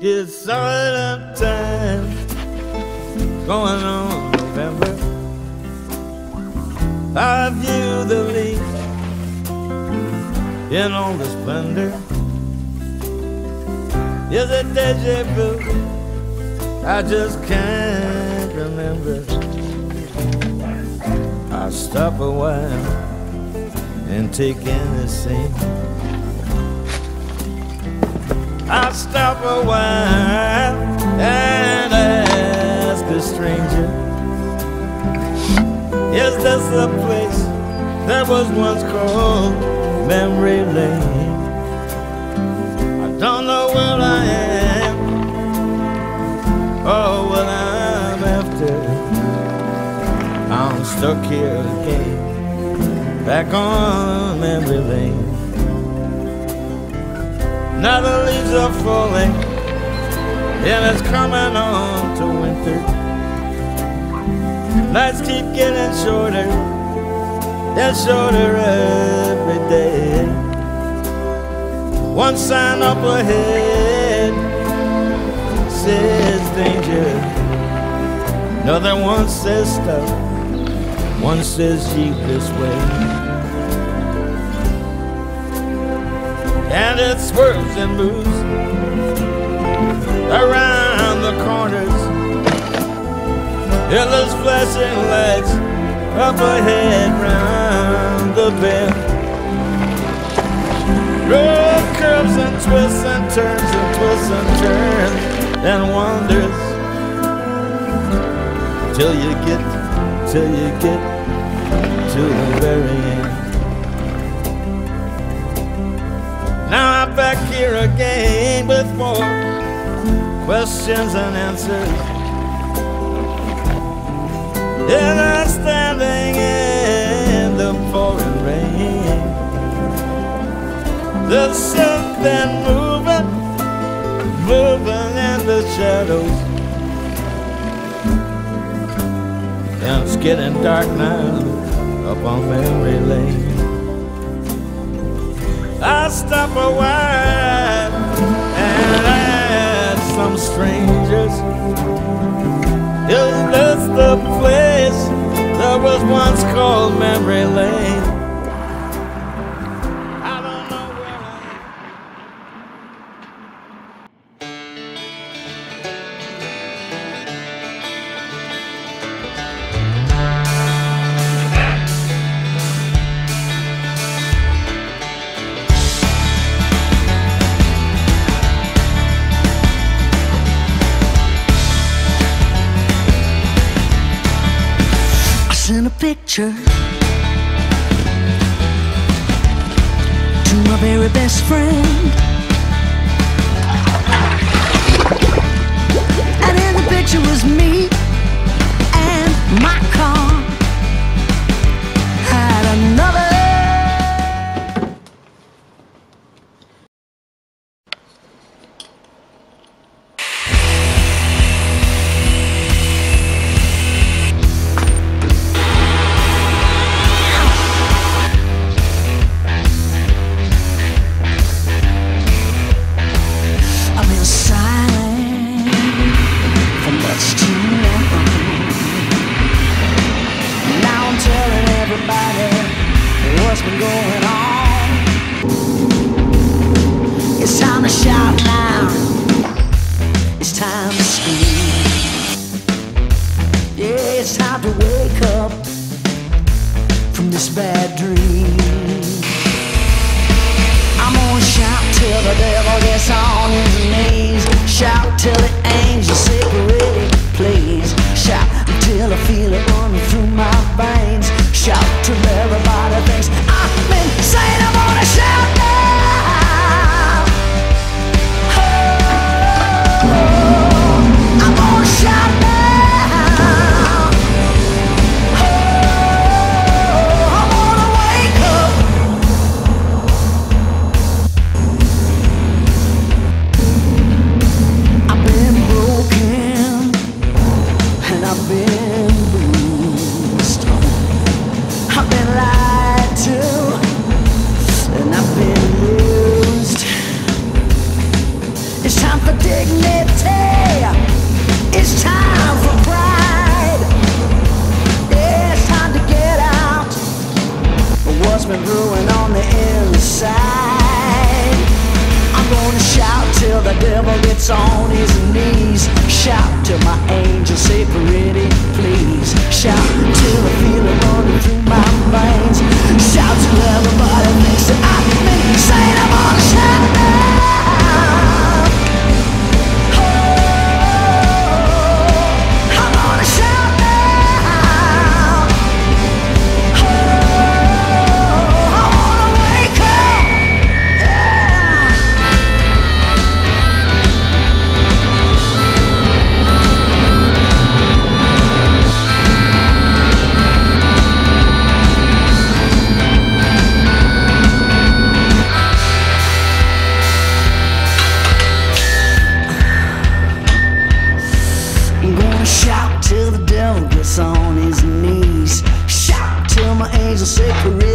It's silent time going on November. I view the leaves in all the splendor. Is it deja vu? I just can't remember. I stop a while and take in the scene. I stop a while and ask a stranger, Is this the place that was once called Memory Lane? I don't know where I am or what I'm after. I'm stuck here again, back on Memory Lane. Now the leaves are falling, and it's coming on to winter. Nights keep getting shorter, and shorter every day. One sign up ahead says danger, another one says stop, one says keep this way. And it swerves and moves around the corners. It looks flashing lights up ahead round the bend. Road curves and twists and turns and twists and turns and wanders till you get, till you get to the very end. Now I'm back here again with more questions and answers. And I'm standing in the pouring rain. There's something moving, moving in the shadows. And it's getting dark now up on memory lane. I stop a while and ask some strangers Is this the place that was once called Memory Lane? I sent a picture to my very best friend. And in the picture was me been brewing on the inside? I'm gonna shout till the devil gets on his knees. Shout till my angel say pretty please. Shout separate